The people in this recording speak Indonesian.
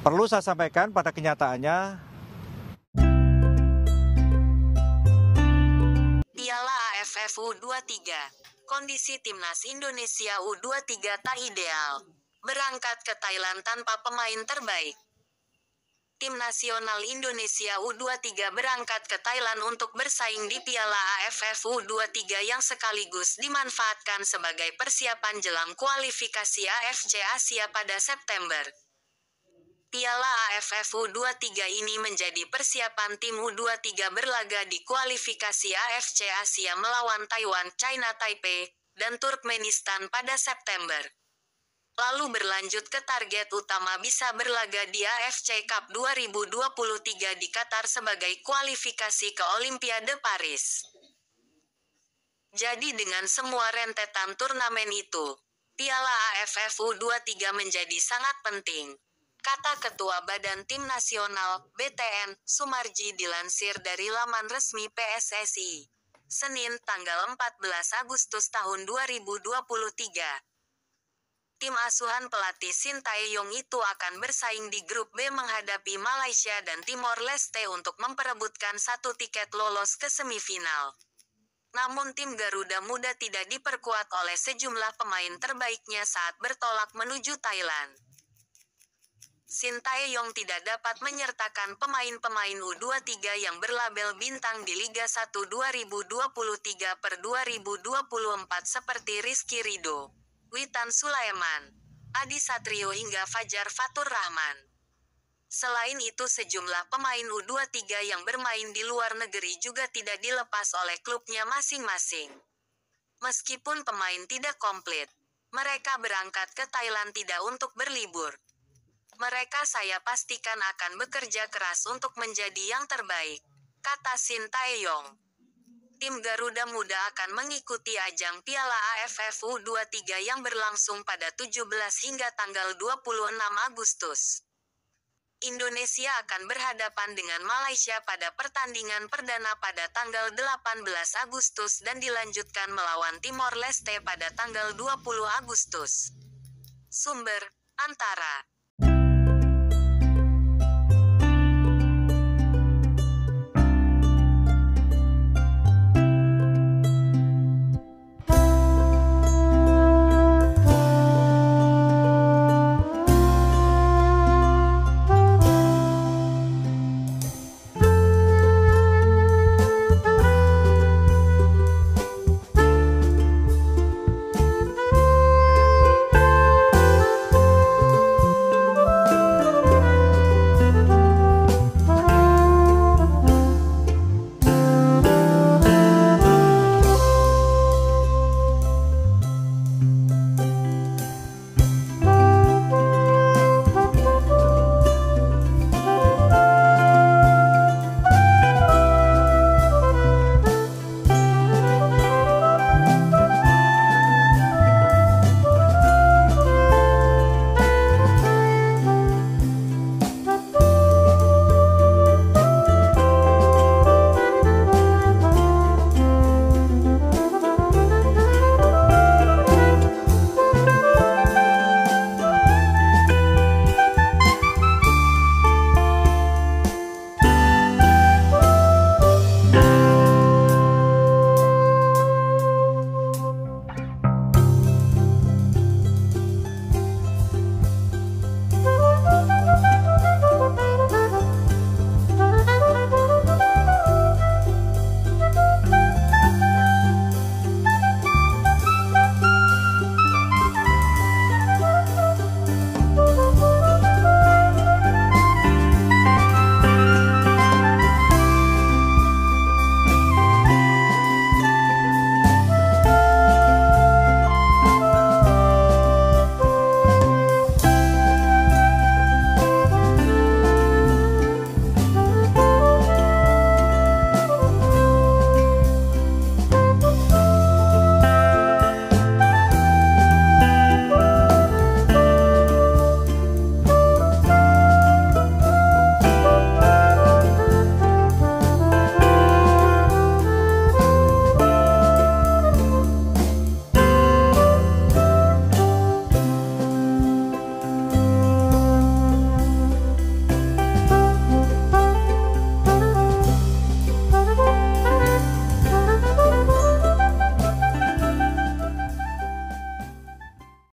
Perlu saya sampaikan pada kenyataannya Piala AFF U23. Kondisi timnas Indonesia U23 tak ideal. Berangkat ke Thailand tanpa pemain terbaik. Tim nasional Indonesia U23 berangkat ke Thailand untuk bersaing di Piala AFF U23 yang sekaligus dimanfaatkan sebagai persiapan jelang kualifikasi AFC Asia pada September. Piala AFF U23 ini menjadi persiapan tim U23 berlaga di kualifikasi AFC Asia melawan Taiwan, China Taipei, dan Turkmenistan pada September. Lalu berlanjut ke target utama bisa berlaga di AFC Cup 2023 di Qatar sebagai kualifikasi ke Olimpiade Paris. Jadi dengan semua rentetan turnamen itu, Piala AFF U23 menjadi sangat penting kata Ketua Badan Tim Nasional BTN Sumarji dilansir dari laman resmi PSSI. Senin tanggal 14 Agustus tahun 2023. Tim asuhan pelatih Sintayong itu akan bersaing di grup B menghadapi Malaysia dan Timor Leste untuk memperebutkan satu tiket lolos ke semifinal. Namun tim Garuda Muda tidak diperkuat oleh sejumlah pemain terbaiknya saat bertolak menuju Thailand. Sintayong tidak dapat menyertakan pemain-pemain U23 yang berlabel bintang di Liga 1 2023 per 2024 seperti Rizky Rido, Witan Sulaiman, Adi Satrio hingga Fajar Fatur Rahman. Selain itu sejumlah pemain U23 yang bermain di luar negeri juga tidak dilepas oleh klubnya masing-masing. Meskipun pemain tidak komplit, mereka berangkat ke Thailand tidak untuk berlibur mereka saya pastikan akan bekerja keras untuk menjadi yang terbaik, kata Shin Taeyong. Tim Garuda Muda akan mengikuti ajang Piala AFF U23 yang berlangsung pada 17 hingga tanggal 26 Agustus. Indonesia akan berhadapan dengan Malaysia pada pertandingan perdana pada tanggal 18 Agustus dan dilanjutkan melawan Timor Leste pada tanggal 20 Agustus. Sumber Antara